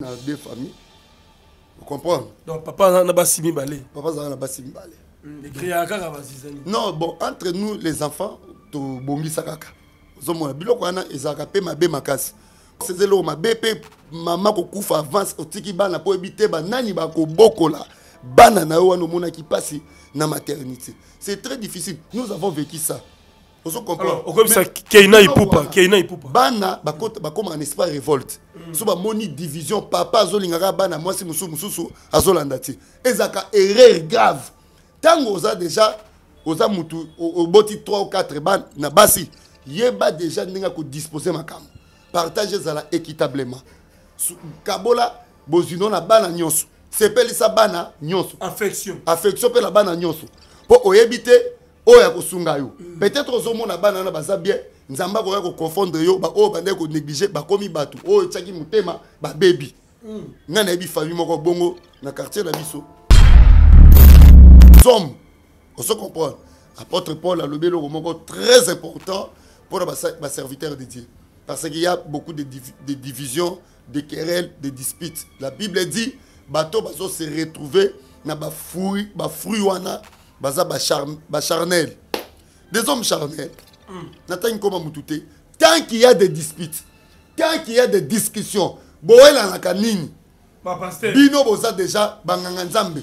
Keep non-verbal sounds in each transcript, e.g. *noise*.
na deux familles. Vous comprendre donc papa na basi mibale. Papa azala na basi mibale. Ekreya kaka bazizani non bon entre nous les enfants tobongisa kaka. Ozomona biloko wana ezalaka mpe mabe makasi. Seza eloko mabe mpe mama kokufa avance otiki bana mpo oyebi te banani bakobokola. Bana na yo wana omonaki mpasi na maternité. C'est très difficile. Nous avons vécu ça ozo comprendre alors okoyebisa keina ipupa keina ipupa. Bana bakomaka na espoir révolte so bamoni division papa azolingaka bana mwasi mosusu mosusu azolanda te ezalaka erreur grave. Ntango oza déjà oza mutu oboti 3 ou 4 bana na basi yeba déjà ndenge ya kodispose makambo. Partage ezala équitablement. Kabola bozino na bana nyonso. Sepelisa bana nyonso. Affection. Affection mpe na bana nyonso. Mpo oyebi te oyo ya kosunga yo. Peut-être ozomona bana wana baza bien. Nzambe akoya koconfondre yo ba- oyo bandeki konéglige bakomi bato. Oyo etiaki motema babebi. Ngai nayebi famille moko bongo na quartier na biso somme oso comprendre apôtre paul alobi eloko moko très important mpona baserviteur de dieu. Parce qu'il y a beaucoup de, div de divisions de querelles de disputes. La bible dit bato bazo se retrouver na bafruit wana baza bacharnel des hommes charnels. Natangi koma mutu te tant qu'il y a des disputes tant qu'il y a des discussions boyelanaka nini bino boza deja banganga nzambe.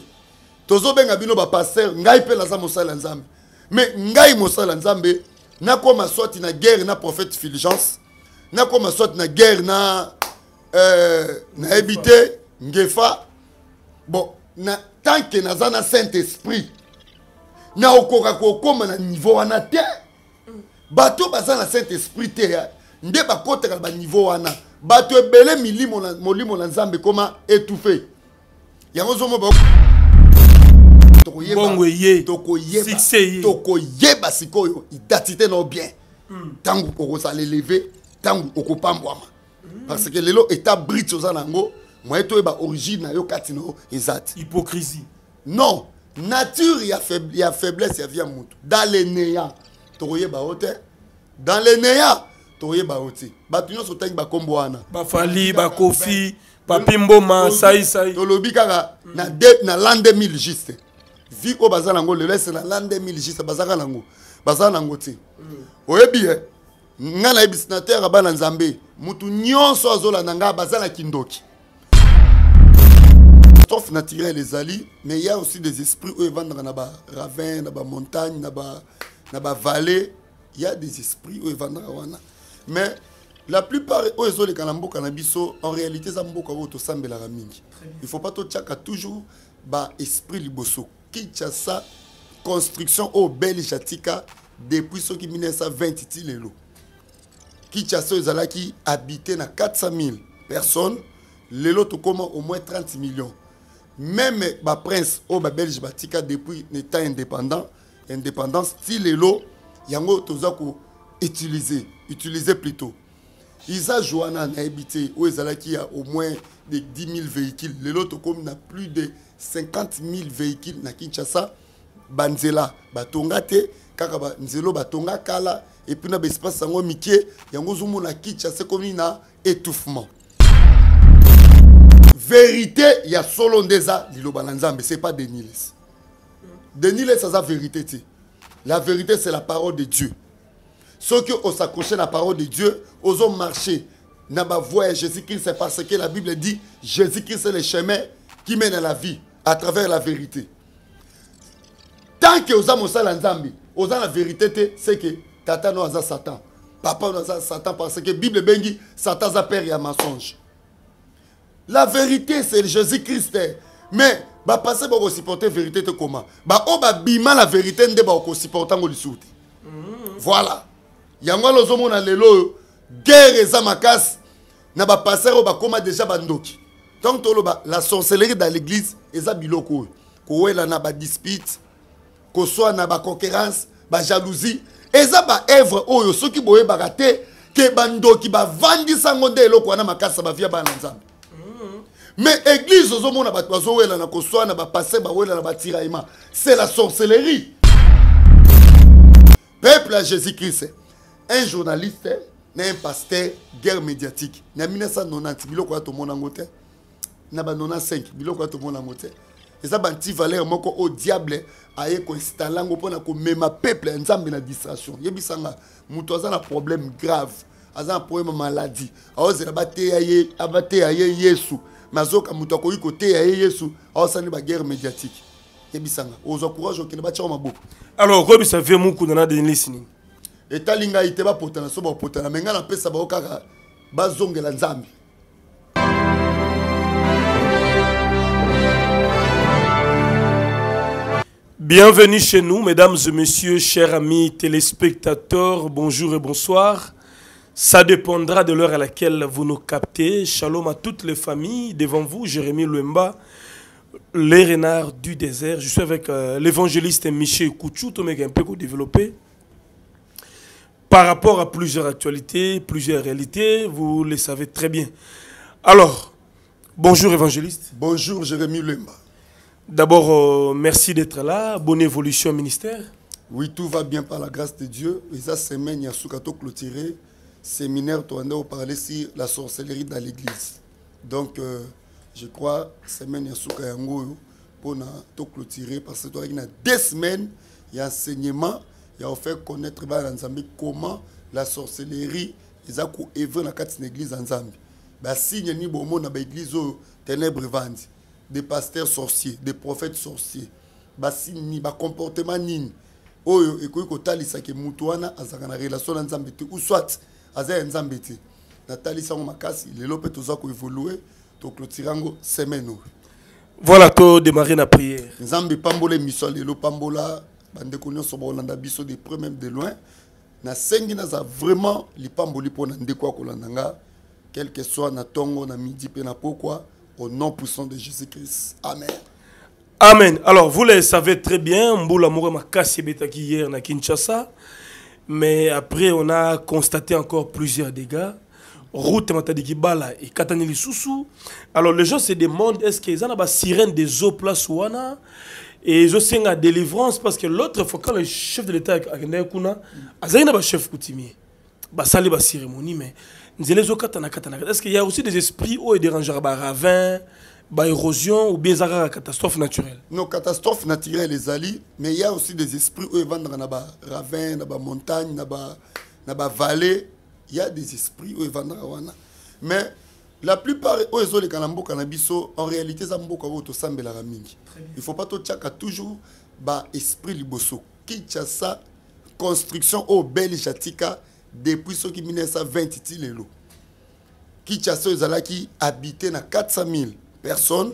Tozobenga bino bapaster ngai mpe naza mosala ya nzambe. Me ngai mosala ya nzambe nakóma swati na guerre na prophète fulgence nakóma swati na guerre na euh, nayebi te ngefa. Bon na tant ke naza na saint esprit naokoka kokóma na niveau wana te. Bato baza na saint esprit te nde bakotaka na baniveau wana. Bato ebele na- molimo na nzambe ekoma étouffe. Yango eye. tokoyeba. Sikoyo. Identité no bien. Ntango okozala eleve ntango okopambwama. Parce que lelo état brite oza nango moye toyeba origine na yo kati na yo eza hypocrisie. Non nature ya, faib ya faiblesse ya vie ya motu dans le néant tokoyeba yo te dans le néant tokoyeba yo te bato nyonso otangi bakombo wana bafali bakofi papi mboma saisai tolobi kaka na, de, na l'an 2000 juste. Vi oyo baza nango lelo ese na l'an 2000 juste bazaka nango. Baza nango te oyebi ye ngai nayebisi na terre bana nzambe. Mutu nyonso azolanda ngai baza na kindoki catastrophe naturelle ezali mais il y a aussi des esprits oyo evandaka na baravin na bamontagne na ba- na bavallée il y a des esprits oyo evandaka wana mais la plupart oyo ezoleka na mboka na biso en réalité eza mboka oyo tosambelaka mingi. Il faut pas totiaka toujours baesprit liboso. Kinshasa construction oyo belge atika depuis soki 1920 ti lelo kinshasa oyo ezalaki habité na 400 000 personnes. Lelo tokóma au moins 30 millions même baprince oyo babelge batika depuis état indépendant indépendance ti lelo yango toza koutilize utilize plutôt. Usage wana nayebi te oyo ezalaki ya au moins de 10 000 véhicules. Lelo tokómi na plus de 50 000 véhicules na kinshasa banzela batonga te kaka banzela oyo batonga kala epuis na baespace yango mike yango ozomona kinshasa ekomi na étouffement vérité ya solo nde liloba na nzambe c'est pas deniles. Deniles aza vérité la vérité c'est la parole de dieu. Soki osakroche na parole de dieu ozomarche na bavoie ya jésus christ c'est parce que la bible dit jésus christ est le chemin qui mène à la vie à travers la vérité. Tant que oza mosala nzambe oza na vérité c'est que tata no aza satan papa no aza satan parce que bible ebengi satan aza père ya mensonge la vérité c'est jésus christ mais bapase bakosupporte vérité te koma. Baoyo babima na vérité nde bakosupporte yango lisusu te voilà. Yango wana ozomona lelo guerre eza makasi na bapaster oyo bakóma déjà bandoki donc toloba la sorcellerie dans l'église eza biloko. Oyo kowela na badispute koswa na baconcurrence bajalousie eza baevre oyo soki boyebaka te ke bandoki bavandisa yango nde eloko wana makasi ya bavia bana na nzambe mais église ozomona bato bazowela na koswana bapaster bawela na batiraillement c'est la sorcellerie. Peuple à jésus christ un journaliste na un pasteur guerre médiatique. Na 1990 biloko ya tomona yango te. Na ba 95 biloko ya tomona yango te. Eza banti valeur moko oyo diable aye koinstale yango mpona komema peuple ya nzambe na distraction. Yebisanga moto aza na problème grave. Aza na problème ya maladie. Aozela bateya ye yesu me azoka moto akoki koteya ye yesu aosala nde baguerre médiatique. Yebisanga ozwa courage okende batiako maboko. Alors koyebisa vie mukunda na denis nini? Etali ngai te bapotana so bapotana me ngai napesa bao kaka bazongela nzambe. Bienvenue chez nous, mesdames et messieurs, chers amis téléspectateurs, bonjour et bonsoir. Ça dépendra de l'heure à laquelle vous nous captez. Shalom à toutes les familles. Devant vous, Jérémy Luemba, les renards du désert. Je suis avec euh, l'évangéliste Michel Kouchou, un peu développé. Par rapport à plusieurs actualités, plusieurs réalités, vous les savez très bien. Alors, bonjour évangéliste. bonjour jérémi lemba D'abord, euh, merci d'être là. Bonne évolution au ministère. oui tout va bien par la grâce de dieu semaine ya suka toclôturé séminaire toanda oparle sur la sorcellerie dans l'église. Donc euh, je crois semaine ya yango oyo mpona toclôturé parce que toyaki na deux semaines ya enseignement ya ofaire connaître bana na nzambe comment la sorcellerie eza koevre na kati na église ya nzambe basigne nini bomona baéglise oyo ténèbre evandi des pasteurs sorciers des prophètes sorciers. Basigne nini bacomportement nini oyo ekoki motu wana azalaka na relation na nzambe te ou soit aza ya nzambe te natalisi yango makasi lelo mpe toza koévolue toclotire yango semaine oyo Voilà, to démarrer la prière. nzambe pambola émission ya lelo pambola bandeko nyonso bakolanda biso de près même de loin nasengi naza vraiment lipamboli mpo na ndeko ya kolanda nga quel que soit na ntongo na midi mpe na pokwa au nom puissant de jésus christ amen Amen. Alors, vous le savez très bien, Mboula Moura Makassi Betaki hier na Kinshasa. Mais après, on a constaté encore plusieurs dégâts. Route Matadiki Bala et Katani Lisusu. Alors, les gens se demandent est-ce qu'ils ont la sirène des eaux place Wana? Et je sais la délivrance parce que l'autre fois, quand le chef de l'État a gagné Kuna, il y a un chef coutumier. Bah, ça, les cérémonie, mais est-ce qu'il y a aussi des esprits oyo edérangera baravin baérosion ou bien ezaka catastrophe naturelle. Non catastrophe naturelle ezali mais il y a aussi des esprits oyo evandaka na baravin na bamontagne na ba- na bavallée il y a des esprits oyo evandaka wana mais la plupart oyo ezoleka na mboka na biso en réalité eza mboka oyo tosambelaka mingi il faut pas totiaka toujours baesprit liboso. Kinshasa construction oyo belge atika depuis soki 1920 ti lelo kinshasa oyo ezalaki habité na 400 000 personnes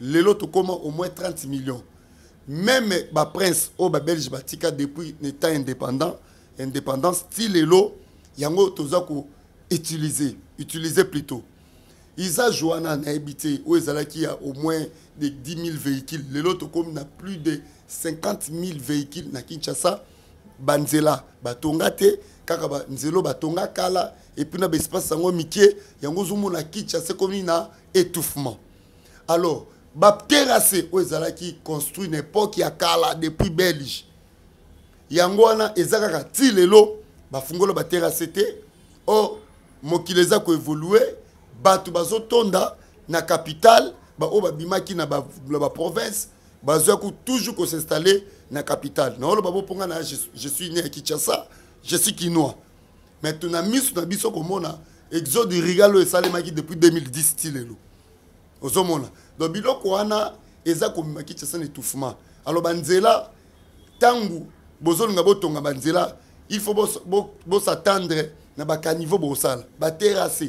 lelo tokóma au moins 30 millions. Même baprince oyo babelge batika depuis état indépendant indépendance ti lelo yango toza koutilize utilize plutôt. Usage wana au moins de 10 000 véhicules? Lelo tokómi na plus de 50 000 véhicules na kinshasa. Banzela batonga te kaka batonga kala epuis na kinshasa étouffement alors baterrasse oyo ezalaki construit na époque ya kala depuis belge. Yango wana eza kaka ti lelo bafungola baterrasse te. Or mokili eza koévolue bato bazotonda na capitale baoyo babimaki na ba- na baprovince bazwaki toujours kosinstalle na capitale naoloba boponga na je, suis né à kinshasa je suis kinois. Mais tona miso na biso komona exode rigal oyo esalemaki depuis 2010 ti lelo ozomona. Donc biloko wana eza komema kinshasa na étouffement alors banzela ntango bozolinga botonga banzela il faut bos- bo- bosatendre na bakaniveau bosala baterrasse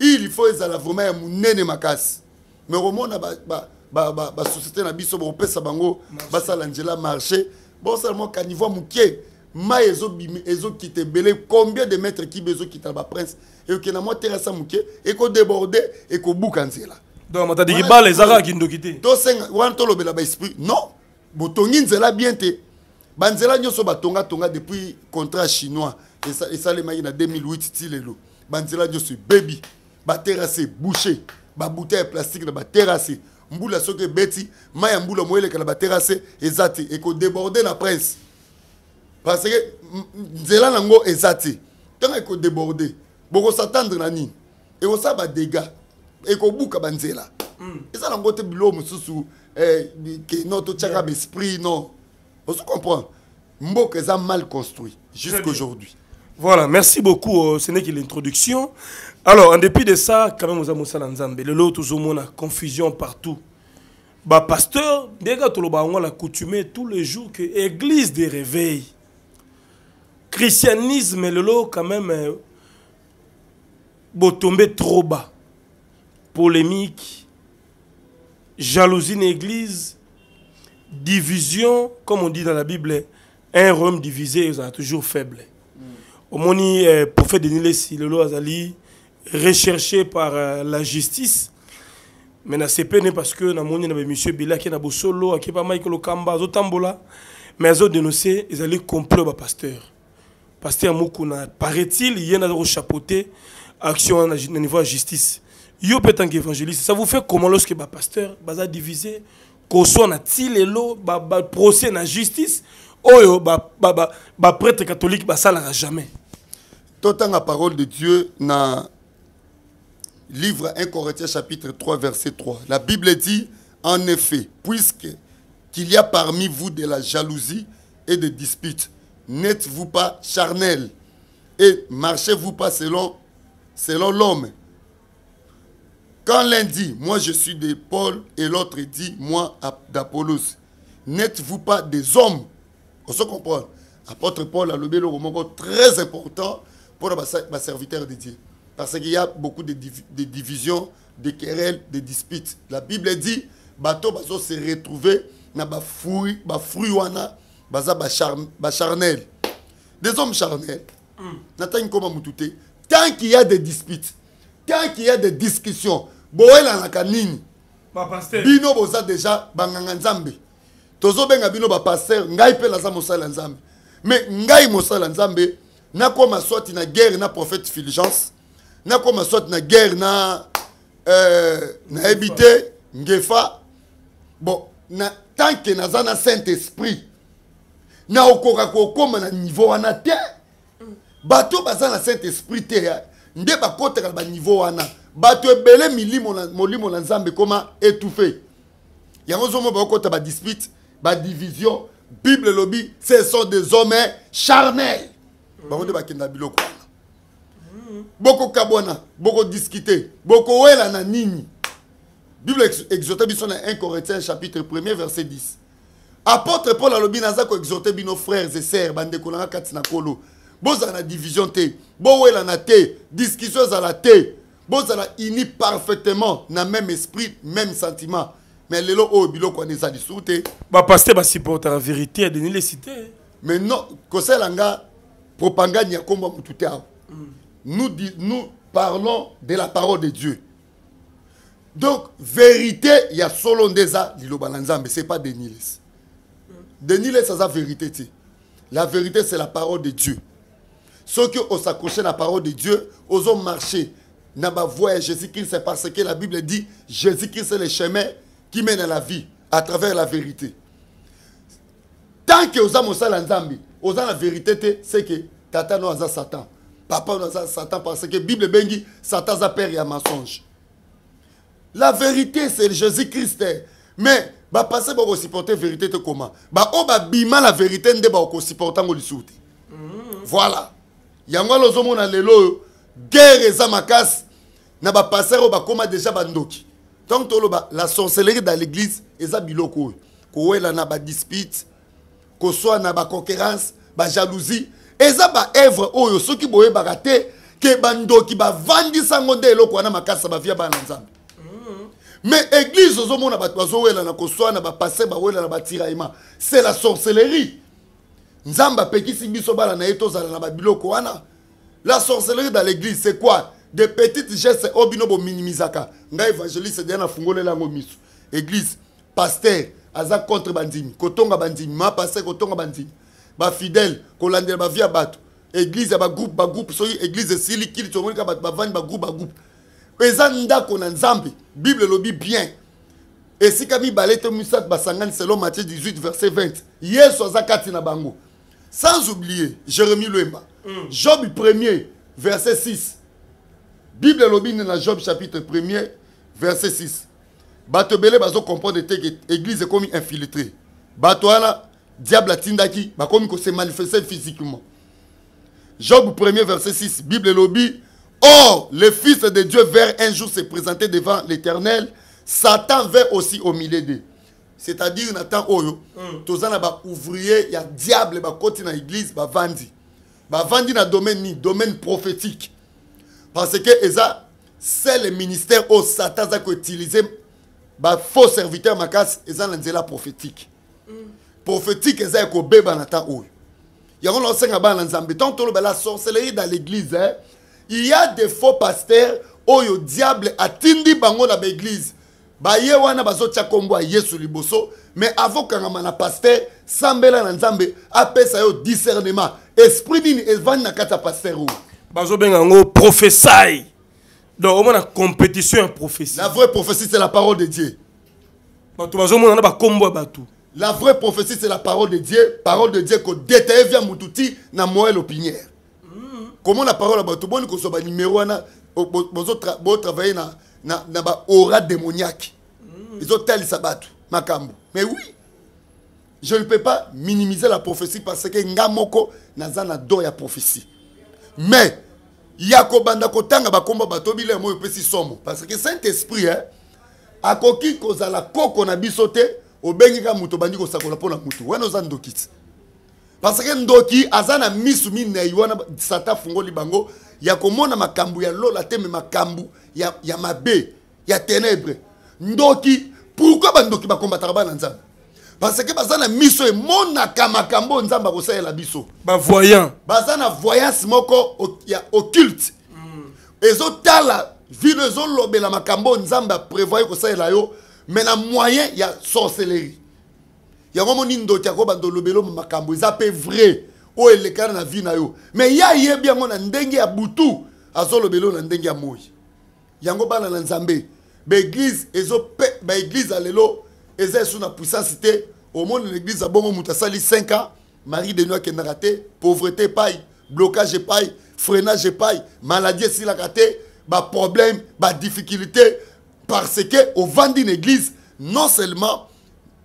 il faut ezala vraiment ya monene makasi. Mais komona basociété ba, ba, na biso bokopesa bango basala nzela marché. Bosala mwa kaniveau ya moke mai ezokita ebele combien de mètre kibe ezokita na baprince ekokende na mwa terrasse ya moke ekodéborde ekobuka nzela donc matadiki Voilà. bala ezaka kindoki te tosenga wana tolobela baesprit non botongi nzela bien te. Banzela nyonso batongatonga depuis contrat chinois. Esa- esalemaki na 2008 ti lelo banzela nyonso ebebi baterrasse bouché babouteille ya plastique na baterrasse mbula soki ebeti mai ya mbula moyeleka na baterrasse eza te ekodéborde na prince parce que nzela nango eza te ntango ekodéborde bokosatendre na nini? Ekosala badégât ekobuka banzela eza nango te bilo mosusu eh, ke no totiaka baesprit non ozo comprendre mboka eza mal construit jusqu'aujourd'hui Voilà, merci beaucoup. euh, ce n'est que l'introduction. Alors, en dépit de ça, quand même, nous avons. Le lot, a confusion partout. Bah, pasteur, que tu on l'a coutumé tous les jours que église de réveil. Christianisme, le lot, quand même, euh, bon, tombé trop bas. Polémique, jalousie dans l'église, division, comme on dit dans la Bible, un royaume divisé, il est toujours faible. omoni euh, prophète denis azali recherché par euh, la justice. Mais na sepene parce que namoni na bemission ebele ake na bosolo ake pa michael okamba azotambola mais azodénonce ezali complot bapasteur paster mokuna paraît-il ye naza kochapeauter action wana na, na niveau ya justice yo mpe tanke évangéliste. Ça vous fait comment lorsque bapasteur baza divisé kozwa na ti lelo baprocès na justice oyo baprêtre ba, ba, ba prêtre catholique basalaka jamais? Totanga parole de dieu na livre 1 corinthiens chapitre 3 verset 3 la bible dit en effet puisque qu'il y a parmi vous de la jalousie et des disputes n'êtes-vous pas charnel et marchez-vous pas selon, selon l'homme? Quand l'un dit moi je suis de Paul et l'autre dit moi d'Apollos n'êtes-vous pas des hommes? On se comprend apôtre Paul a le mot très important pour les serviteurs de Dieu. Parce qu'il y a beaucoup de, div de, divisions, de querelles, de disputes. La Bible dit, bateau bazo se retrouver na ba fruit, ba fruit wana, baza ba, char, ba charnel. Des hommes charnels. Mutute. Tant qu'il y a des disputes, tant qu'il y a des discussions, boela na kanini. Ba pasteur. Bino boza déjà banganga nzambe. Tozo benga bino ba pasteur, ngai pe laza mosala nzambe. Mais ngai mosala nzambe, nakoma swati na guerre na prophète fulgence nakoma swati na guerre na euh, nayebi te ngefa bon na tant ke naza na saint esprit naokoka kokóma na niveau wana te bato baza na saint esprit te nde bakotaka na baniveau wana bato ebele molimo na nzambe ekóma étouffe. Yango ozomona bakokota badispute badivision bible elobi ce sont des hommes charnels. Bango nde bakenda biloko wana. Bokokabwana bokodiskute bokowela na nini? Bible exhorte biso na 1 corinthiens chapitre 1er verset 10 apôtre paul alobi naza koexhorte bino frères et sœurs bandeko nanga kati na nkolo bozala na division te bowelana te discussion ezala te bozala uni parfaitement na même esprit même sentiment. Mais lelo oyo biloko wana eza lisusu te bapaster basupportaka vérité ya denis lesi te mais non kosala nga propagande ya kombo ya motu te awa nous, nous parlons de la parole de dieu. Donc vérité ya solo nde eza liloba na nzambe c'est pas deniles deniles aza vérité te la vérité c'est la parole de dieu. Soki osakroche na parole de dieu ozomarche na jésus-christ c'est parce que la bible dit jésus-christ est le chemin qui mène à la vie à travers la vérité. Tant que oza mosala nzambe oza na vérité te c'est que tata no aza satan. Papa no aza satan parce que bible ebengi satan aza père ya mensonge. La vérité c'est jésus-christ mais bapase bakosupporte vérité te comment? Baoyo babima la vérité nde bakosupporte yango lisusu te voilà. Yango wana ozomona lelo guerre eza makasi. Na bapaster oyo bakóma déjà bandoki donc toloba la sorcellerie dans l'église eza biloko oyo. Kowela na badispute kozwa na baconcurrence bajalousie eza baevre oyo soki boyebaka te ke bandoki bavandisa yango nde eloko wana makasi bavia bana na nzambe mais église ozomona bato bazowelana koswana bapaster bawelana batiraillement c'est la sorcellerie. Nzambe apekisi biso bana na ye tozala na babiloko wana la sorcellerie dans l'église c'est quoi? De petites gestes oyo bino bominimizaka ngai évangéliste deya nafungolela yango miso église paster aza contre bandimi. Kotonga bandimi ma paster kotonga bandimi. Bafidèle kolandela bavie ya bato église ya bagroupe bagroupe soki église esili kili tomonika bato bavandi bagroupe bagroupe eza ndako na nzambe. Bible elobi bien. Esika mibale te misato basangani selon matthieu 18 verset 20 yesu aza kati na bango. Sans oublier jérémie lwemba job 1er verset 6 bible elobi nde na job chapitre 1er verset 6 bato ebele bazocomprendre te ke église ekomi infiltré bato wana diable atindaki bakomi kose manifeste physiquement. Job 1er verset 6 bible elobi or le fils de dieu vers un jour se présenter devant l'éternel. Satan vint aussi au milieu d'eux. C'est-à-dire na temps oyo toza na baouvrier ya diable bakoti na église bavandi bavandi na domaine nini domaine prophétique. Parce que eza c'est le ministère oyo satan aza koutilize bafaux serviteur makasi eza na nzela prophétique. Prophétique eza ya kobeba na temps oyo. Yango na osenga bana na nzambe. Ntango toloba la sorcellerie dans l'église hein, il y a des faux pasteurs oyo diable atindi bango na baeglise baye wana bazotia nkombo ya yesu liboso mais avokangama na paster sambela na nzambe apesa yo discernement. Esprit nini evandi na kati ya paster oyo? Bazobenga yango prophesai donc omona compétition ya prophétie la vraie prophétie c'est la parole de dieu. Bato bazomona na bakombo ya bato. La vraie prophétie c'est la parole de dieu. Parole de dieu kodetaye via mutu ti na moelle opinière. Comment la parole ya bato? Boni kozwa banimero wana o- bo- bozotra- botravaille na, na, baora démoniaque. Ezotalisa bato makambo. Mais oui je ne peux pas minimiser la prophétie parce que nga moko naza na do ya prophétie. Mais ya kobanda kotanga bakombo bato bile mo epesi somo. Parce que saint esprit eh, akoki kozala koko na biso te obengi kaka moto obandi kosakola mpo na motu wana oza ndoki ti parce que ndoki aza na misu minei wana satan afungoli bango ya komona makambo ya lola te me makambo ya, ya mabe ya ténèbre ndoki pourkui bandoki bakombataka bana nzambe? Parce que baza na miso emonaka makambo oyo nzambe akosalela biso. Bavoyant baza na voyance moko ya occulte. Ezotala vino ezolobela makambo oyo nzambe aprévoye kosalela yo me na moyen ya sorcellerie. Yango moni ndoki akobanda olobela yo makambo eza mpe vrai oyo elekana na vie na yo. Me ye ayebi yango na ndenge ya butu azolobela yo na ndenge ya moi. Yango bana na nzambe baeglize baeglize ya lelo eza esu na puissance te. Omoni na eglize ya bongo moto asali 5 ans mari de nuit akendaka te. Pauvreté epai blocage epai freinage epai maladie esilaka te. Baproblème badifficulté parce que ovandi na église non seulement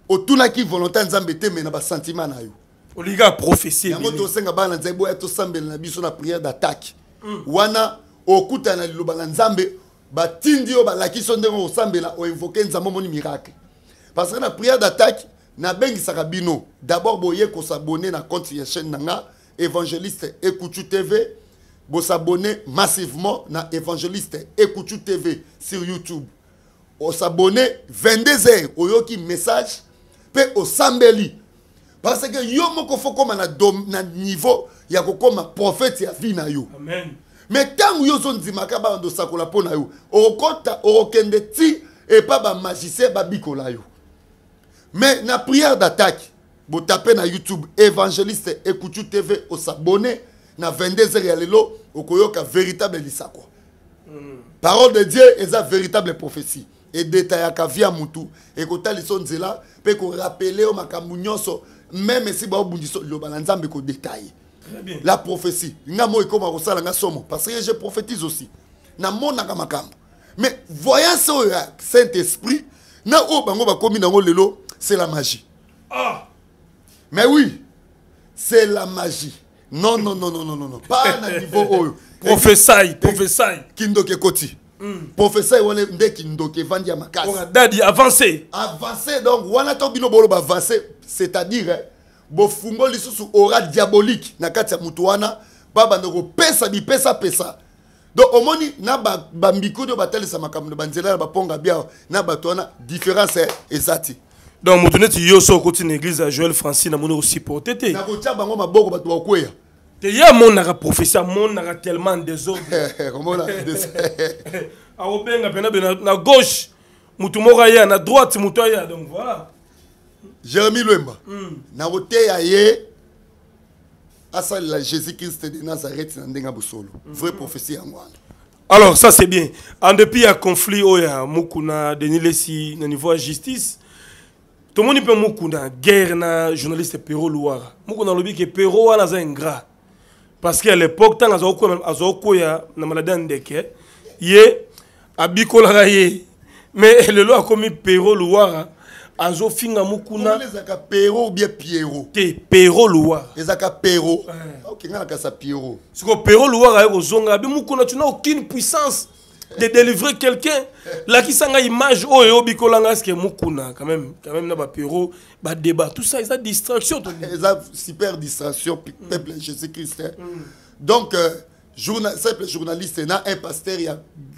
otunaki volonté ya nzambe te me na basentiment na yo olinga prophétie yango tosenga bana na nzambe tosambela na biso na prière d'attaque. Wana okutana na liloba na nzambe batindi yo balakisi yo ndenge osambela oinvoke nzambe omoni miracle. Parce que na prière d'attaque nabengisaka bino. D'abord boye kosabone na compte ya chaîne na nga évangéliste ekutu tv bosabone massivement na évangéliste ekutu tv sur youtube. Osabone 22 heures oyoki message mpe osambeli parce que yo moko fo koma na, dom, na niveau ya kokoma prophète ya vie na yo. Amen. Me ntango yo ozondimaka bando osakola mpo na yo okokota okokende ti epa bamagicien babikola yo. Mais na prière d'attaque botape na youtube évangéliste ekutu tv osabone na 22 heures ya lelo okoyoka véritable lisakwa parole de dieu eza véritable prophétie. Edetayaka vi ya mutu ekotalisa nzela mpe korapele yo makambo nyonso meme esi baobundisa liloba na nzambe kodetaye la prophétie. Ekoma kosala somo. Parce que je prophétise aussi. Namonaka makambo. Mais voyance oyo ya saint esprit na oyo bango bakomi nango lelo c'est la magie. Ah! Mais oui c'est la magie. Non non non non non non pas na niveau *laughs* oyo. Prophesai prophesai kindoki ekoti professeur wana nde kindoki evandi ya makasi. Dadi avancé avancé donc wana to bino boloba avancé c'est-à-dire eh, bofungo lisusu aura diabolique na kati ya motu wana babanda kopesa bipesapesa donc omoni na ba- bambikuni oyo batalisa makambo na banzela na baponga bia na bato wana différence eh, eza te donc moto neti yo so okoti na église ya joel francine amoni osupporte te na kotia bango maboko bato bakweya. Te ye amonaka prophétie amonaka tellement désordre komona *laughs* akobenga *laughs* pena be na- na gauche motu moko aya na droite moto aya donc voilà jérémi lwemba. Na koteya ye asalela jésus christ de nazareth na ndenge ya bosolo vrai prophétie yango wana alors ça c'est bien. En dépit ya conflit oyo ya mokuna denis lesi na niveau ya justice. Tomoni mpe mokuna guerre na journaliste pero luwara mokuna alobi ke pero wana aza ingrat. Parce que à l'époque azwa kokwea na maladi ya ndeke ye abikolaka ye mais *laughs* lelo akomi pero luwara azofinga mukuna. Kuna ezalaka pero ou bien piero te pero luwara ezalaka pero Ouais. okenga na kasa piero siko pero luwara aye kozonga. Abi mukuna tu n'as aucune puissance de délivrer quelqu'un. Lakisanga image oyo eyobi kolanga ceque mukuna? Quand même quand même na bapero badébat tout ça eza distraction to *laughs* eza super distraction pe- peuple ya jésus christ hein. donc euh, journa, simple journaliste na un pasteur ya,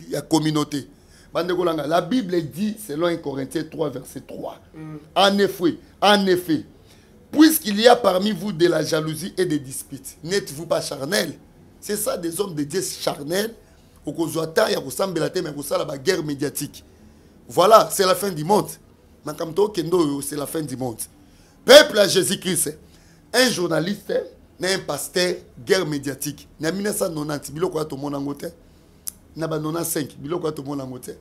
ya communauté la bible dit selon 1 corinthiens 3 verset 3 en effet en effet puisqu'il y a parmi vous de la jalousie et des disputes n'êtes-vous pas charnel c'est ça des hommes de dieu charnels kosala baguerre médiatique voilà c'est la fin du monde c'est la fin du monde peuple à jésus-christ un journaliste na un pasteur guerre médiatique na 1990 biloko ya tomona yango te na ba 95 biloko ya tomona yango te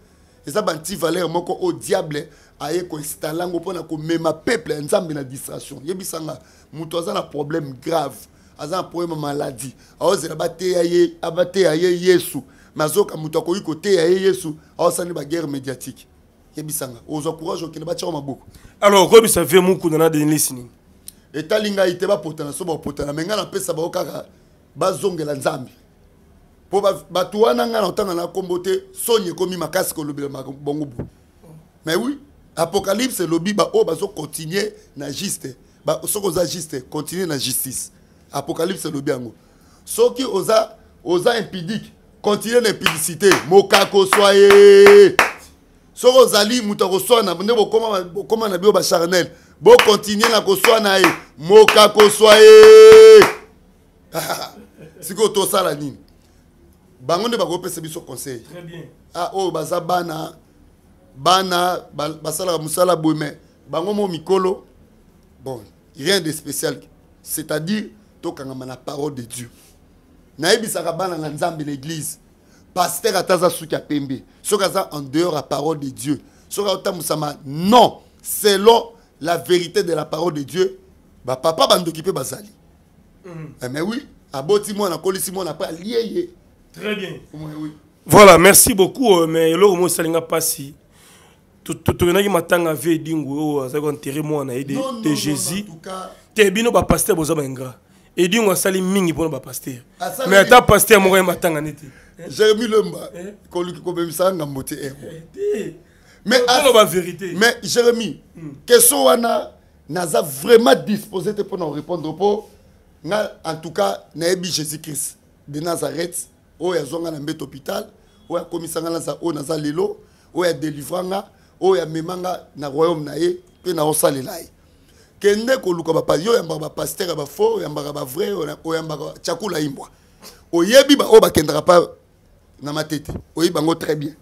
eza banti valeur moko oyo diable aye koinstale yango mpona komema peuple ya nzambe na distraction. Yebisanga moto aza na problème grave aza na problème ya maladie. Aozela bateya ye yesu. Me azoka moto akoki koteya ye yesu aosani baguerre médiatique. Yebisanga ozwa courage okende batiako maboko. Alors koyebisa ve mukuna na denis nini? Etali ngai te bapotana so bapotana me ngai napesa bango kaka bazongela nzambe mpo ba- bato wana ngai na otanga na nkombo te soni ekomi makasi kolobela bango bu. Mais oui apocalypse elobi baoyo bazokontinue na juste. Soki oza juste continue na justice. Apocalypse elobi yango. Soki oza oza impidique continue na impudicité. Mokako swa ye! Soki ozali moto akoswana nde bokoma na bio bacharnel bokontinue na koswana ye. Moka koswa ye! *laughs* Sikoyo tosala nini bango nde bakopesa biso conseil. Très bien. Ah oyo baza bana. Bana ba- basalaka mosala boye bango mo mikolo. Bon rien de spécial. C'est-à-dire tokangama na parole de dieu. Nayebisaka bana na nzambe l'église paster ata aza suki ya pembe. Soki aza en dehors ya parole de dieu. Soki aotambwisama non. Selon la vérité de la parole de dieu bapapa bandoki mpe bazali. Eh, mais oui aboti mwana akolisi mwana mpe alie ye très bien. Oui, oui. voilà merci beaucoup euh, mais eloko mo esalinga mpasi. To- to- tokendaki matanga ve edingu oyo azali koenterre mwana ye de, jésus. te bino bapaster boza baingra edingu asali mingi mpona bapaster Asali mais ata paster moko ye matanga nete jérémi lemba Eh? koluki komemisaka ngambo te ero te. Mais as- oloba vérité. mais jérémi question wana naza vraiment disposé te mpona korépondre mpo. Nga en tout cas nayebi jésus christ de nazareth oyo azwanga na mbeto hôpital oyo akomisanga naza oyo naza lelo oyo adelivranga oyo amemanga na royaume na ye mpe naosalela ye. Kende koluka yo oyambaka bapaster ya bafaux oyambaka bavrai oyambaka tiakula imbwa. Oyebi ba oyo bakendaka pa na matete oyebi bango très bien.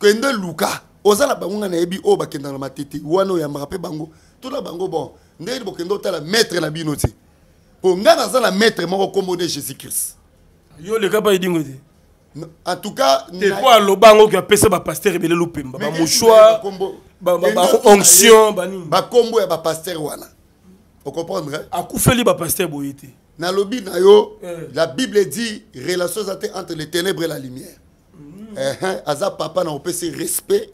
Kende luka oza na bango nga nayebi oyo bakendaka na matete wana oyambaka mpe bango. Tuna bango bon ndenge bokende otala maître na bino te. Mpo nga naza na maître moko kombo nde jésus christ yo leka pa edingu te en tout cas te po aloba yango ke apesa bapaster ebele lupemba Mais bamouchoir bakombo- ba- ba- Ende ba- tuna onction ye, banini bakombo ya bapaster wana ocomprendre akufeli bapaster boye te nalobi na yo Eh. la bible dit relation eza te entre les ténèbres et la lumière. Eh, aza papa na kopesi respect.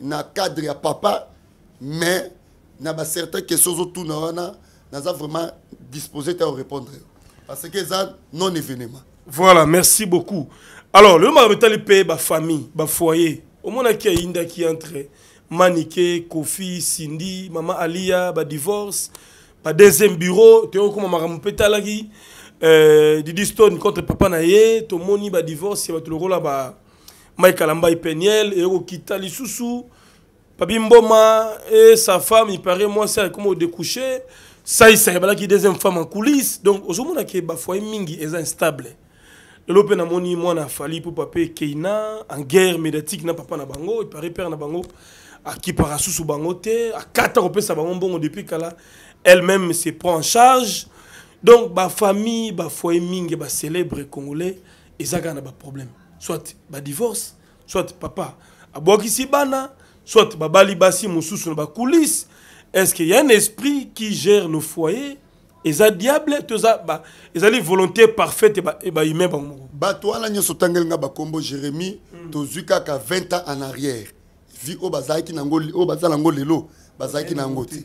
Na cadre ya papa mais na bacertain question ozotuna wana naza vraiment disposé te korépondre yo parce que eza non événement voilà merci beaucoup. Alors lelo makambo etali mpe bafamille bafoyer omonaki ayindaki entre manike kofi sindi mama alia badivorce badeuxième bureau toyokoma makambo mpe etalaki euh, didi stone contre papa na ye tomoni badivorce ya bato lokola ba mike alambai peniel eyokokita lisusu papi mboma et sa femme il paraît moi c'est comme au découché. Ça il s'est deuxième femme en coulisses. Donc ozomona ke bafoye mingi eza instable lelo mpe namoni mwana afali mpo papa ekeina en guerre médiatique na papa na bango paraît père na bango akipaka susu bango te akata kopesa bango mbongo depuis kala elle-même se prend en charge. Donc bafamille bafoye mingi bacélèbre congolais eza kaka na baproblème soit badivorce soit papa abwakisi bana soit babali basi mosusu na bacoulisse est ce qu'il y a un esprit qui gère nos foyers? Eza diable to eza ba- ezali volonté parfaite e bahumain bango moko. Bato wana nyonso otangelinga bakombo jérémi tozwi kaka 20 ans en arrière. Vi oyo bazalaki nango oyo baza nango lelo bazalaki nango te.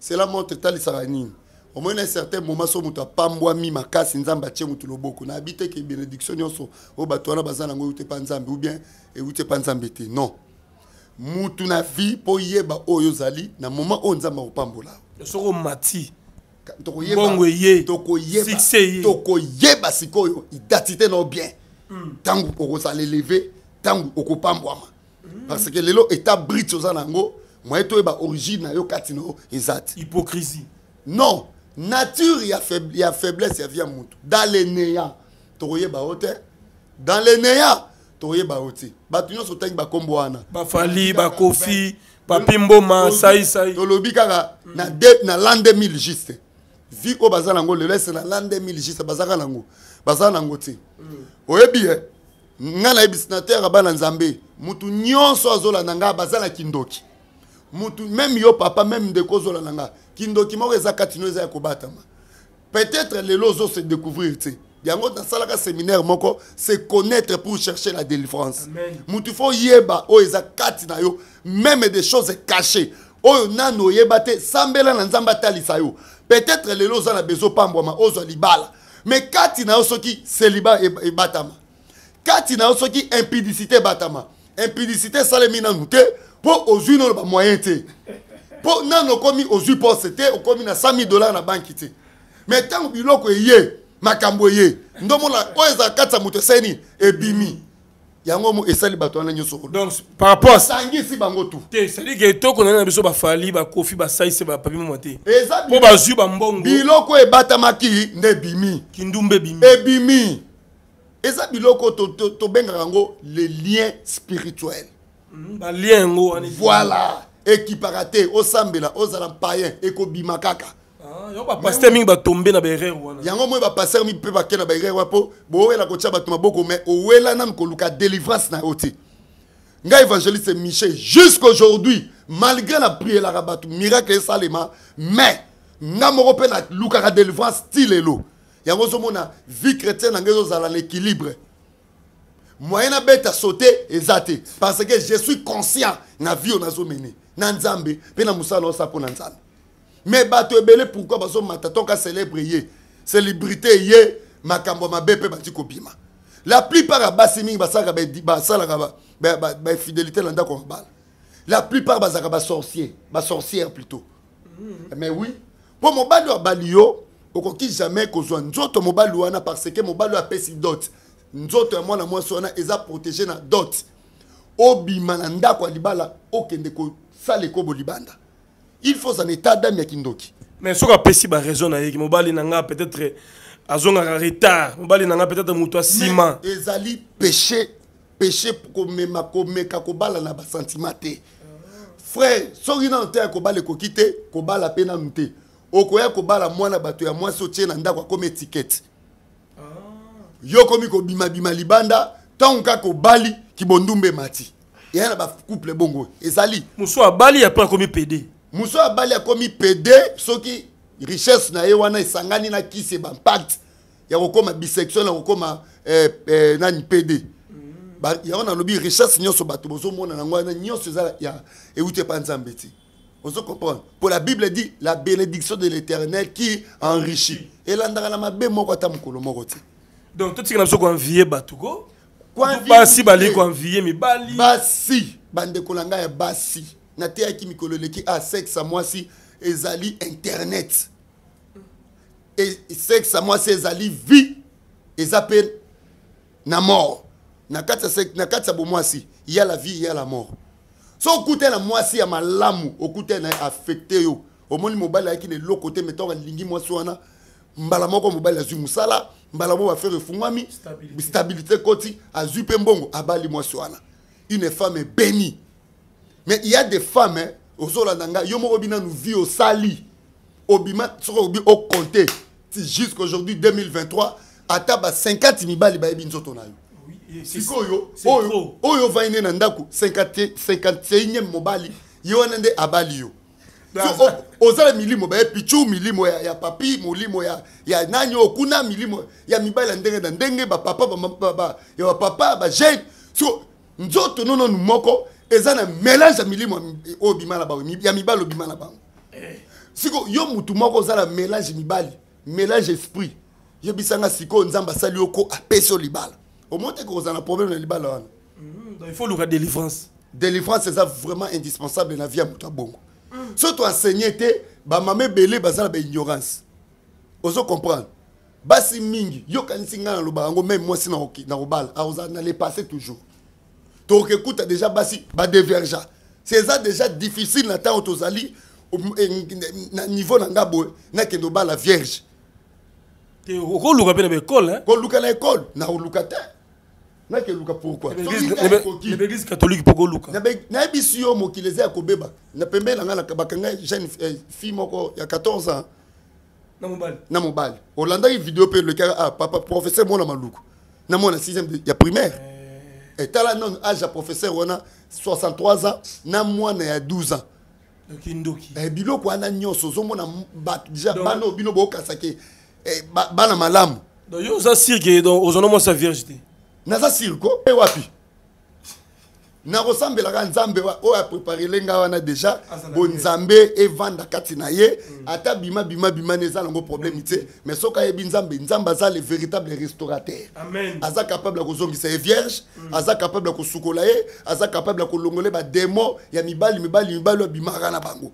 cela montre etalisaka nini? Omoi na certain moment so moto apambwami makasi nzambe atie motu loboko. Nayebi te ke bénédiction nyonso oyo bato wana baza nango euti epa nzambe ou bien euti epa nzambe te. Non. Mutu na vie mpo yeba oyo ozali na moment oyo nzambe akopambola. Ka- tokoyeba- Mbongo eye. Succès eye. tokoyeba sikoyo. Identité no bien. Ntango okozala eleve ntango okopambwama. Parce que lelo état brite oza nango moye toyeba origine na yo kati na yo eza te hypocrisie. Non nature ya, faib ya faiblesse ya vie ya dans le néant tokoyeba yo te dans le néant tokoyeba yo te bato nyonso otangi bakombo wana. Bafali bakofi bapimboma saisai tolobi kaka na, de, na l'an 2000 juste vi oyo baza nango lelo ese na l'an 2000 juste bazaka nango baza nango te. Oyebi ye ngai nayebisi na terre bana nzambe mutu nyonso azolanda ngai baza na kindoki. Mutu meme yo papa meme ndeko ozolanda ngai kindoki moko eza kati no eza ya kobatama. Peut-être lelo ozose découvrir te. Yango nasalaka séminaire moko c'est connaître pour chercher la délivrance. Mutu fo yeba oyo eza kati na yo même des choses cachées. Oyo nano oyeba te sambela na nzambe atalisa yo peut-être lelo oza na bezo pambwama ozwa libala. Mais kati na yo soki seliba eb- ebatama. Kati na yo soki impudicité ebatama. Impudicité esalemi nanu te mpo ozwi nano bamoyen te. Mpo nano okomi ozwi poste te okomi na 100 000 dollars na banki te. Mais ntango biloko eye makambo eye ndomona oyo ezala kati ya moto esali ebimi yango esali bato wana nyonso osangisi bango tueoknabiso bafali bakofi basaise bapapi moma te. Po bazwi bambongo. biloko ebatamaki nde ebimi. Kindumba ebimi. Ebimi. Eza biloko tobengaka yango le lien spirituel hmm, balien yango voilà. Ekipaka te osambela ozala payen ekobima kaka. Bapaster mingi batombe na baerreur wana. Yango moi bapaster mi mpe bake na baerreur wana mpo bowela kotia bato maboko me owela nanu koluka délivrance na yo te. Ngai évangéliste michel jusqu'aujourd'hui malgré na prielaka bato miracle esalema mais nga moko mpe nalukaka délivrance ti lelo. Yango ozomona vie chrétienne na ngai ezozala na équilibre. Moyen eza te. Parce que je suis conscient na vie oyo nazomene. Na nzambe mpe na mosala osa mpo na nzambe mais bato ebele pourquoi bazomata toka célèbre ye. Célébrité ye. Makambo mabe mpe bati kobima. La plupart ya basi mingi basalaka basalaka ba- ba- ba- bainfidélité na ndako mabala la plupart bazalaka basorcier basorcière plutôt. Mais oui. Mpo mobali oyo abali yo okoki jamais kozwa nzoto mobali wana parce que mobali oyo apesi dot. Nzoto ya mwana mwasi wana eza protégé na dot. Obima na ndako ya libala okende kosala ekobo libanda il faut zana état d'âme ya kindoki mais soki apesi baraison na yeki mobali na nga peut-être azongaka retard. Mobali na nga peut-être moto asima ezali péché péché komema komeka kobala na basentiment te. Frère soki nano te ya kobala ekoki te kobala mpe nanu te. Okoya kobala mwana bato ya mwasi otie na ndako akomi etikete yo komi kobimabima libanda ntango kaka obali kibondumba emati eya na bacouple bongo ezali. Mosu abali apres akomi pede mosu abali akomi pd soki richesse na ye wana esangani na kisi bampact ya kokóma bisexuel ya kokóma eh, eh, nani pd yango nalobi richesse nyonso bato bozomona yango wana nyonso eza ya euti epa nzambe te ozo comprendre. Pour la bible dit la bénédiction de l'éternel qui enrichit. Elandaka na mabe moko ata mokolo moko te donc totika na biso koanvie bato ko Koanvie basi bali koanvie mibali basi. Bandeko na ngai ya basi nateyaki mikolo eleki a sexe ya mwasi ezali internet. E- sexe ya mwasi ezali vie. Eza mpe na mort. Na kati ya bomwasi ya la vie ya la mort. So okute na mwasi ya malamu okute na affecte yo. Omoni mobali ayaki na eloko te metongo alingi mwasi wana mbala moko mobali azwi mosala mbala moko bafere efungwami Stabilité. koti azwi mpe mbongo abali mwasi wana. Une femme bénie mais il y a des femmes hein, ozolanda ngai yo moko binanu vie osali obima soki obi okonte ti jusqu'aujourd'hui 2023 ata ba 50 mibali bayebi nzoto na yo. Sikoyo oyo oyo ovandi nde na ndako 51e mobali ye wana nde abali yo. So, ozala milimo baye pichu milimo ya, ya papi molimo ya, ya nani oyo kuna milimo ya mibali ya ndenge na ndenge bapapa ba- ba- ba- ya bapapa bajeune so nzoto nononu moko eza na mélange ya milimo oyo bima na bango ya mibali obima na bango. Siko yo mutu moko mélange mibali mélange esprit. Yebisanga sikoyo nzambe asali yo ko apesi yo libala. Omoi te kokozala na problème na libala wana. Donc, il faut luka délivrance. Délivrance eza vraiment indispensable na vie ya moto ya bongo. So toenseigné te bamama ebele baza na baignorance ozo comprendre. Basi mingi yokanisi ngai nalobaka yango meme mwasi na kobala akozala na le passé toujours tokekuta déjà basi badevergea se eza déjà difficile na ntango tozali eh, na niveau na nga boye nakende obala vierge. Okoluka mpe na baekole hein? koluka na ekole na koluka te nakeluka pourquoi? Na Soki baeglise- ngai na ba- ekoki. na baeglise catholique mpo koluka nayebisi yo mokili eza ya kobeba na pembeni na ngai na- bakanga jeune eh, fille moko ya 14 ans. Na mobali olandaki video mpe elekaka ah, papa professeur mwana maluku. Na mwana 6 ya primaire etala nano age ya professeur wana 63 ans na mwana ya 12 ans. Eh, biloko wana nyonso ozomona Donc- bana oyo bino eh, ba- bana malamu. Yo oza sirke vierge te naza sirko e wapi? Nakosambelaka nzambe wa- oyo apreparele ngai wana deja Azala bo bien. nzambe evanda kati na ye ata bima bima bima ne eza nango problème te mais soki ayebi nzambe nzambe aza le véritable restaurateur. Amen. Aza capable ya kozongisa ye vierge aza capable ya kosukola ye aza capable ya kolongola bademo ya mibali mibali mibali oyo abimaka na bango.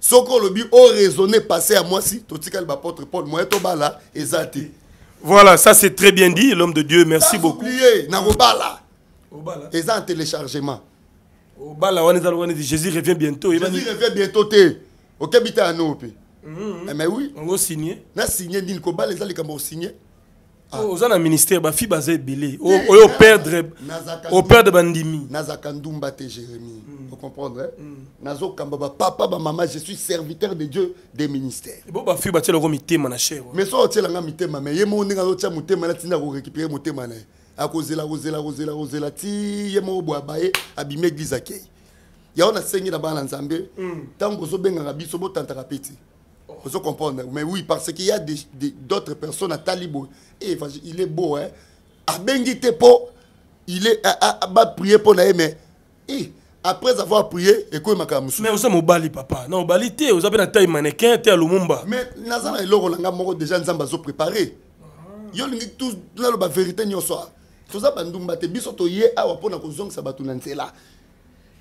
Soki olobi oraisonne passé ya mwasi totikali bapotre paul moye tobala eza te. Voilà ça c'est très bien dit l'homme de dieu merci beaucoup. oublié na kobala eza en téléchargement. Obala wana eza lokwa neti jésus revient bientôt jésus revient bientôt te okebi te ano mpe Eh, mais oui. Yango signé nasigné ndini kobala eza likambo osigne oza na ministère bafi baza ebele oyo operdre nazaka operdre bandimi nazaka ndumba te jérémie ocomprendre nazokamba bapapa bamama je suis serviteur de dieu des ministères. Bo bafi batia loko mitema na cher mais so otielanga mitema me ye moko ndenge azotia motema natinda korécupere motema na ye akozela kozela kozela kozela ti ye moko boye abaye abimi église akei yango nasengi na bana na nzambe ntango ozobengaka biso botantaka pe ti ozo comprendre. Mais oui parce qu'il y a d'autres personnes atali boye Eh, évangile- il est beau hein. Abengi te mpo il est a- a- a- baprie mpo na ye mais eh, après avoir prié ekoyemaka mosusu mais oza mobali papa. Na mobali te oza mpe na taille mannequin te ya lumumba. Mais naza na eloko na nga moko déjà nzambe azoprépare yo olingi naloba vérité nyonso toza bandumba te biso toye awa mpona kozongisa bato na nzela.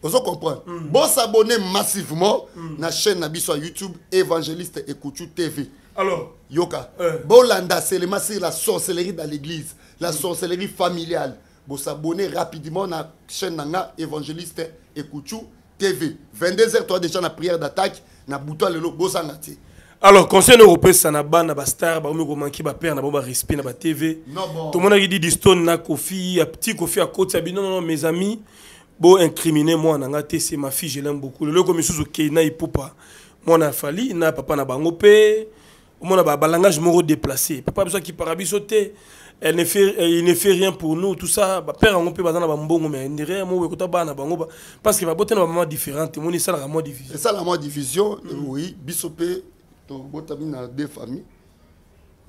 Ozo comprendre. Bosabone massivement na chaîne na biso ya youtube évangéliste ekutu tv alors yoka Euh. bolanda seulement sur la sorcellerie dans l'église la sorcellerie familiale. Bosabone rapidement na chaîne na nga évangéliste ekutu tv 22h toa déjà na prière d'attaque na butu ya lelo bosanga te alors conseil noko opesa na bana bastar bakomi komanki bapere na bango barespect na batv tomonaki didi stone na kofi ya petit kofi akoti abi non non mes amis bo incrimine mwana na nga te c'est ma fille je l'aime beaucoup. Lelo eko misusu okei na ipupa mwana afali na papa na bango mpe omona ba- balangage moko déplacé. Papa biso akipaka biso te elle ne fait, il ne fait rien pour nous tout ça. Bapère yango mpe baza na bambongo mais ndire mo ekota bana na bango ba- parce que babota na bamama différente. Emoni esalaka mwa division c'est ça la moi division oui biso mpe tobotami na deux familles.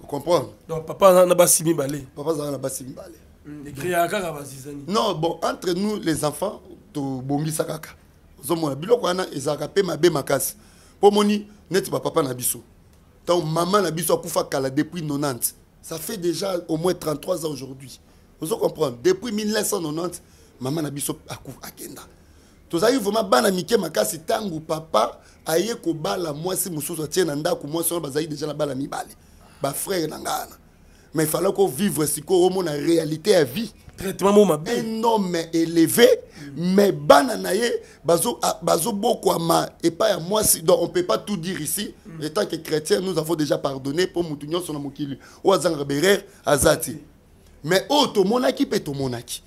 Ocomprendre donc papa na- na basi mibale. Papa azala na basi mibale. Ekreaka kaka bazizani non bon entre nous les enfants tobongisa kaka. Ozomona biloko wana ezalaka mpe mabe makasi mpo moni neti bapapa na biso ntango mama na biso akufa kala depuis 90 ça fait déjà au moins 33 ans aujourd'hui. Ozo comprendre depuis 1990 mama na biso akenda tozalaki vraiment bana mike makasi ntango papa aye kobala mwasi mosusu atie na ndako mwasi wana bazalaki déjà na bana mibale bafrère na ngai wana. Mais il fallait kovivre sikoyo omona réalité ya vie. Un homme élevé. Mais bana na ye bazobokwama epai ya mwasi. Donc on peut pas tout dire ici. Étant que chrétien nous avons déjà pardonné mpo motu nyonso na mokili. Oyo azangaka berere aza te mais oyo tomonaki mpe tomonaki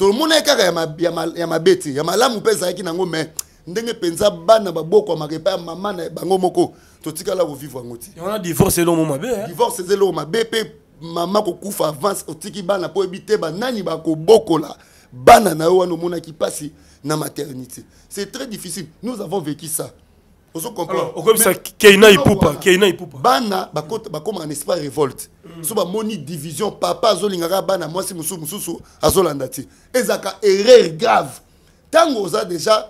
tomonaki kaka ya ma- ya ma- ya mabe te ya malamu mpe ezalaki nango mais ndenge mpenza bana babokwamaka epai ya mama na bango moko totikala kovivre yango te wana divorce elo mo mabe mabe mpe mama kokufa avance otiki bana mpo oyebi te banani bakobokola bana na yo wana omonaki mpasi na maternité. C'est très difficile. Nous avons vécu ça bana bakomaka na espoir révolte. So bamoni division papa azolingaka bana mwasi mosusu mosusu azolanda te ezalaka erreur grave. Ntango oza déjà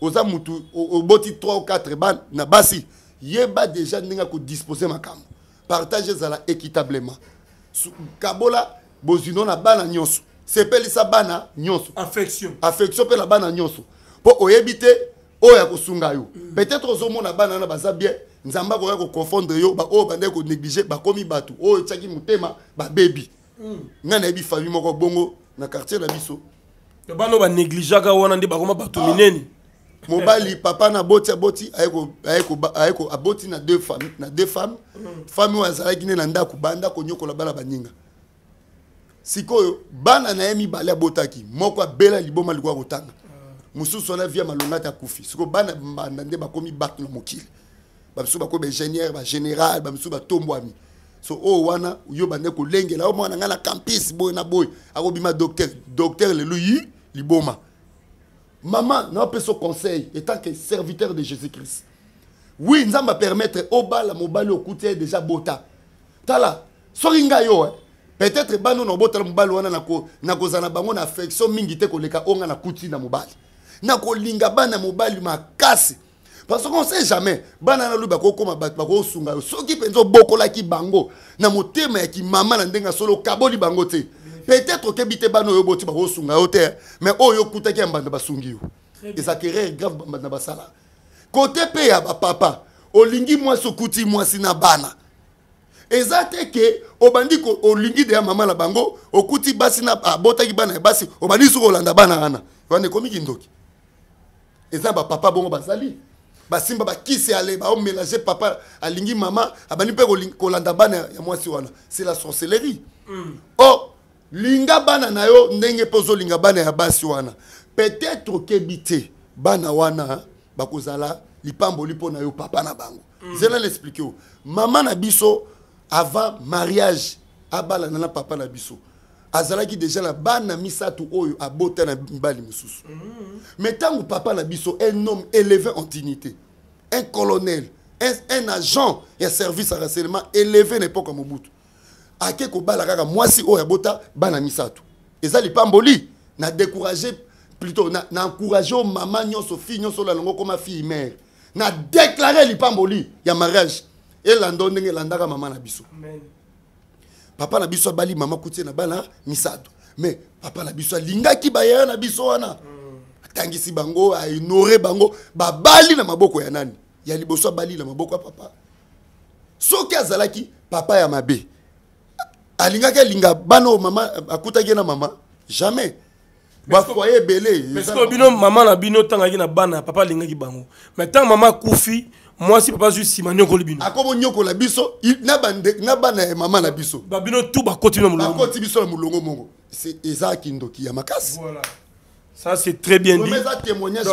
oza mutu oboti 3 ou 4 bana na basi yeba déjà ndenge ya kodispose makambo. Partage ezala équitablement. Kabola bozwino na bana nyonso. Sepelisa bana nyonso. Affection. Affection mpe na bana nyonso. Mpo oyebi te oyo ya kosunga yo. Peut-être ozomona bana wana baza bien. Nzambe akoya koconfondre yo ba- oyo bandeki konéglige bakomi bato. Oyo etiaki motema babebi. Ngai nayebi famille moko bongo na quartier na biso. Bana oyo banégligeaka wana nde bakoma bato minene. Mobali papa na boti aboti aboti na deux femmes na deux femmes. Femme oyo azalaki ne na ndako bandako nyokola bana baninga. Sikoyo bana na ye mibale abotaki. Moko abela liboma likoya kotanga mosusu wana via malonga te akufi sikoyo bana banda nde bakomi bato na mokili bamisusu bakomi baingénieur bagénéral bamisusu batombwami so oyo wana yo bande kolengela o mwana ngai na campus boye na boye akobima docteur docteur lelo yi liboma. Mama naopesa conseil étant que serviteur de jésus christ oui nzambe apermettre obala mobali okuti ye déjà bota. Tala soki ngai yo eh, peut-être bana oyo nabotala mobali wana nako- nakozala na bango na affection mingi te koleka oyo ngai nakuti na mobali nakolinga bana mobali makasi. Parce qu'on sait jamais bana na lui bakokoma bato bakosunga yo. Soki mpenza obokolaki bango na motema ya kimama na ndenge solo okaboli bango te. Peut-être okebi te bana oyo oboti bakosunga yo te mais oyo okutaki ya mbanda basungi yo. Ezaka erreur grave bambanda basala. Kote mpe ya bapapa olingi mwasi okuti mwasi na bana. Eza te ke obandi olingi deya mama na bango okuti basi na abotaki bana ya basi obandi soki olanda bana wana. Wana ekomi kindoki eza bapapa bongo bazali. Basimba bakisi ale baomélange papa alingi mama abandi mpe kolanda bana ya mwasi wana. C'est la sorcellerie. Or linga bana na yo ndenge mpe ozolinga bana ya basi wana. Peut-être okebi te bana wana bakozala lipamboli mpo na yo papa na bango. Nzela naexplike yo mama na biso avant mariage abalana na papa na biso azalaki déjà na bana misato oyo abota na mibali mosusu. Mais ntango papa na biso un homme élevé en dignité un colonel un, un agent ya service ya renseignement élevé na époque ya mobutu ake kobala kaka mwasi oyo abota bana misato. Eza lipamboli. Na découragé plutôt na, na encouragé o mama nyonso fille nyonso oyo alongo koma fille mère. Na déclaré lipamboli ya mariage. Elanda o ndenge elandaka mama na biso papa na biso abali mama kuti na bana misato. Mais papa na biso alingaki bayaya na biso wana. Atangisi bango ahonore bango babali na maboko ya nani? Ya liboso abali na maboko ya papa. Soki azalaki papa ya mabe alingaki alinga bana oyo mama akutaki na mama? Jamais. Bafoye ebele bino mama. na bino otangaki na bana papa alingaki bango? Mais ntango mama akufi mwasi papa azwi nsima nyokoli bino akobonyokola biso na na bana ya mama na biso. Babino tu bakoti bino molongo. Bakoti biso na molongo moko C'est- eza kindoki ya makasi. Voilà. Ça c'est très bien dit.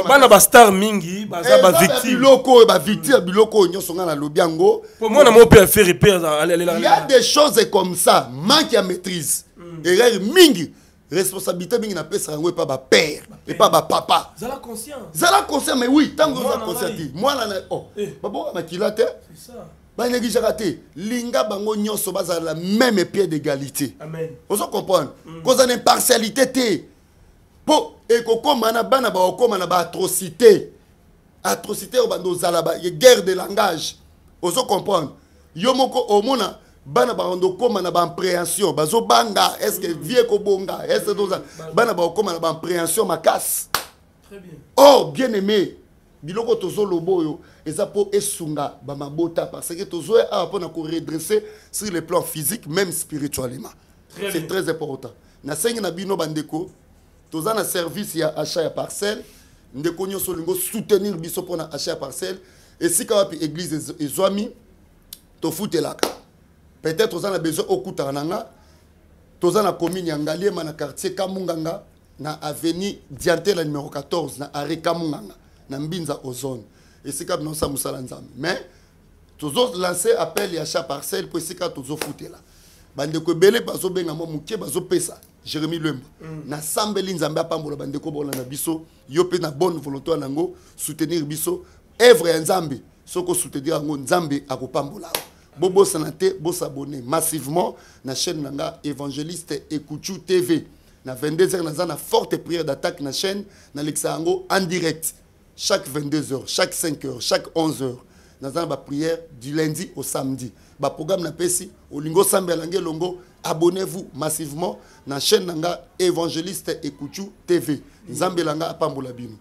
Bana bastar mingi baza eza bavictime biloko oyo bavictime ya biloko oyo nyonso ngai nalobi yango. Po mwana mo mpe afere mpe il y a des choses comme ça manque ya maîtrise. Erreur mingi responsabilité mingi napesaka yango epa bapère epa bapapa zala conscient. Mais oui ntango oza conscient te mwana na oh Eh. baboka makila te. C'est ça. Banegligeaka te. Linga bango nyonso bazala même pied d'égalité. Amen. Ozo comprendre? Kozala na impartialité te. Mpo ekokóma na bana bakokóma na baatrocité atrocité. Oyo bando ozala guerre de langage. Ozo comprendre? Yo moko omona bana bando okóma na baampréhension bazobanga. Est ce que vie ekobonga est ce toza bana bakokóma na baampréhension makasi très bien. Or bien aimé biloko tozoloba oyo eza mpo esunga bamabota parce que tozoya awa mpona koredresser sur le plan physique même spirituellement. C'est très important. Nasengi na bino bandeko toza na service ya achat ya parcelle. Ndeko nyonso olingo soutenir biso mpona achat ya parcelle. Esika wapi église ez- ezwami tofutelaka peut-être toza na besoin okutaka na nga. Toza na commune ya ngaliema na quartier kamunganga na avenue diantela numéro 14 na arrêt kamunganga na mbinza ozone. Esika binosa mosala nzambe. Mais tozolance appel ya chat parcelle mpo esika tozofutela bandeko ebele bazobenga mwa moke bazopesa. Jérémi lwemba. Nasambeli nzambe apambola bandeko bolanda biso. Yo mpe na bonne volonté wana yango soutenir biso. Œuvre ya nzambe soki osoutenir yango nzambe akopambola yo bobosana te bosabone massivement na chaîne na nga évangéliste ekuchu tv na 22 heures naza na forte prière d'attaque na chaîne yango en direct chaque 22 heures chaque 5 heures chaque 11 heures. Naza na baprière du lundi au samedi. Baprogramme napesi olingi osambela nge elongo abonnez-vous massivement na chaîne na nga évangéliste ekuchu tv nzambe elanga apambola bino.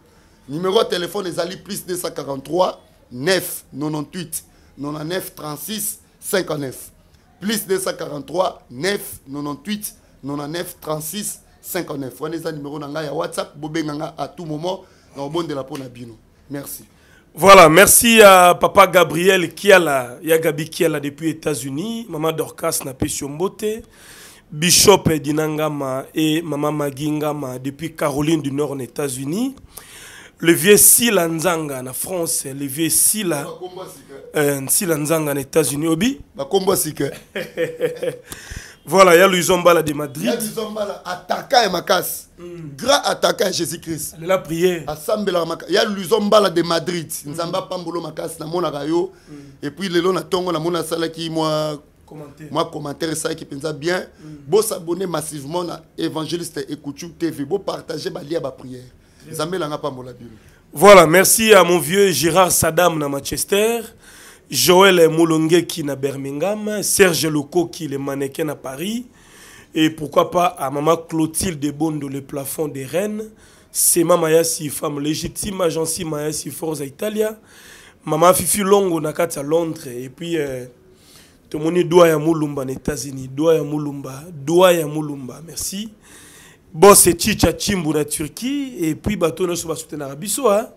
Numéro ya telefone ezali plus 243 9 98 99 36 59 plus 243 9 98 99 36 59 wana eza numéro na ngai ya whatsapp bobenga nga à tout moment. Na obondela mpo na bino. Merci. Voilà, merci à papa Gabriel Kiala, ya Gabi Kiala depuis États-Unis, maman Dorcas na Mbote, Bishop Dinangama et maman Magingama depuis Caroline du Nord en États-Unis. Le vieux Sila Nzanga en France, le vieux Sila, euh, Sila Nzanga en États-Unis. Obi? Bakombo sika *laughs* Voilà, il y a Luizombala de Madrid. ya lizombala attaquant ya makasi grand attaquant ya jésus christ La prière. asambelaka makasi ya luzombala de madrid. Nzambe apambolo makasi namonaka yo epuis lelo na ntongo namoni asalaki mwa Commentaire. mwa commentaire esalaki mpenza bien. Bosabone massivement na évangéliste ekutu tv bopartage balia baprière nzambe elanga pambola bino Voilà, merci à mon vieux Gérard Saddam na Manchester, Joël Moulongeki na Birmingham, Serge Lokoki, le mannequin à Paris, et pourquoi pas à maman Clotilde Bondo, le plafond des Rennes, c'est Mama Yassi, femme légitime, agence Mayasi Forza Italia, Maman Fifi Longo na à Londres, et puis euh, tomoni doigt ya Mulumba aux États-Unis, doigt ya Mulumba, doigt ya Mulumba, merci. Boss chicha chimbu na turquie et puis bato nyonso basoutenaka biso hein.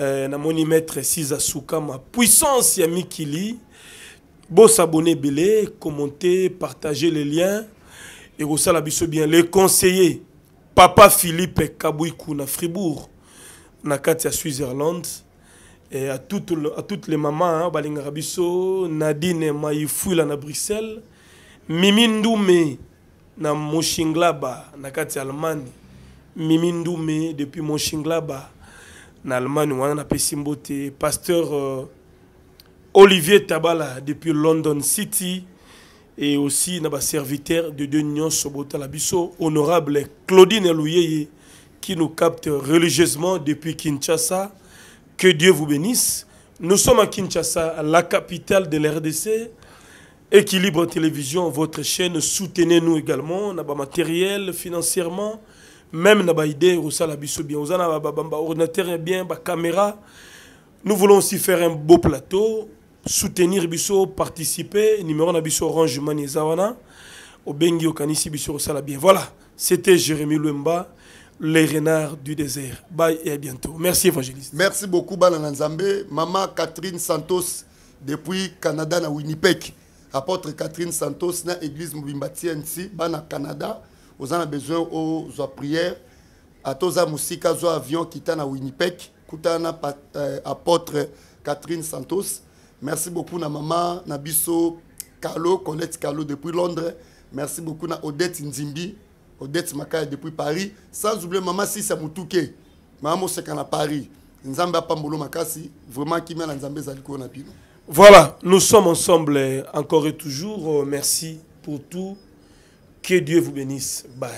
euh, namoni maître siza sukama puissance ya mikili bosabone ebele commenter partager les liens ekosala biso bien le conseiller papa philippe kabwiku na fribourg na kati ya switzerland et à toutes, le- à toutes les mamans hein, nadine na bruxelles mimi na moshinglaba na kati allemagne. Mimi ndume depuis moshinglaba na allemagne wana napesi mbote. Pasteur euh, olivier tabala depuis london city. Et aussi na baserviteur de dieu nyonso botala biso honorable claudine louyeye qui nous capte religieusement depuis kinshasa. Que dieu vous bénisse. Nous sommes à kinshasa la capitale de l'rdc Équilibre Télévision, votre chaîne, soutenez-nous également, matériel, financièrement, même na ba idée, osala biso bien, ordinateur bien, caméra. Nous voulons aussi faire un beau plateau, soutenir participer, numéro Orange Money Zawana, Obengi Okanisi biso osala bien. Voilà, c'était Jérémy Lemba, les renards du désert. Bye et à bientôt. Merci évangéliste. merci beaucoup bana na nzambe mama catherine santos depuis canada na winnipeg apôtre catherine santos na église mobimba tnc bana canada oza na besoin ozwa prière. Ata oza mosika zwa avion kita na winnipeg kutana euh, apôtre catherine santos. Merci beaucoup na mama na biso kalo colette kalo depuis londres. Merci beaucoup na odette nzimbi odette makaya depuis paris. Sans oublier mama sisa mutuke mama moseka na paris. Nzambe apambolo makasi vraiment kimia na nzambe ezali koo na bino Voilà, nous sommes ensemble encore et toujours. Euh, Merci pour tout. Que Dieu vous bénisse. Bye.